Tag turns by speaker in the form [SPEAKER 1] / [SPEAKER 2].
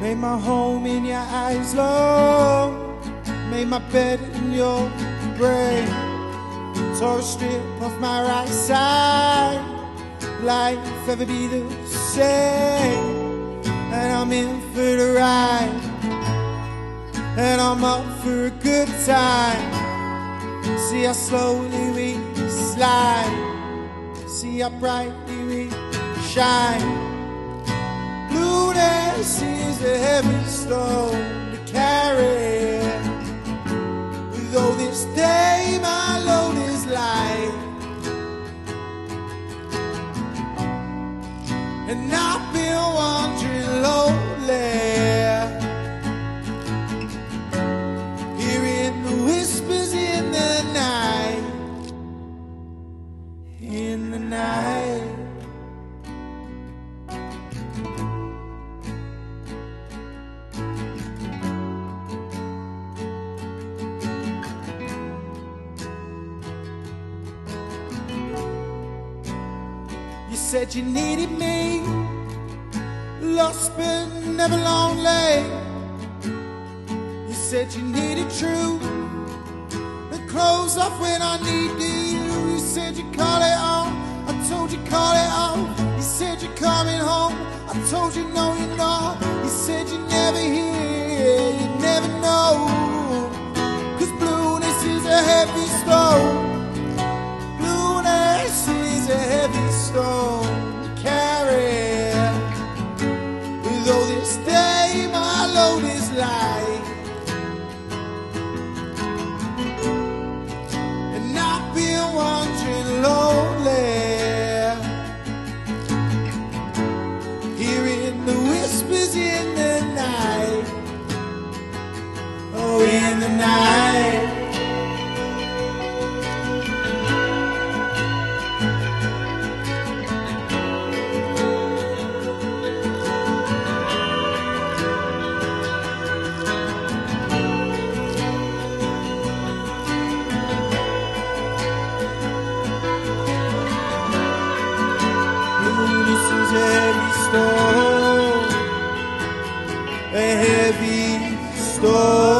[SPEAKER 1] Made my home in your eyes, Lord. Made my bed in your brain. Tore a strip off my right side. Life ever be the same. And I'm in for the ride. And I'm up for a good time. See how slowly we slide. See how brightly we shine. Is a heavy stone to carry. Though this day my load is light, and I've been wandering lonely, hearing the whispers in the night, in the night. Said you needed me, lost but never lonely. You said you needed truth, and close off when I needed you. You said you call it on, I told you call it off. You said you're coming home, I told you no you're not. You said you never hear, wandering lonely, hearing the whispers in the night. Oh, in the night. A heavy stone.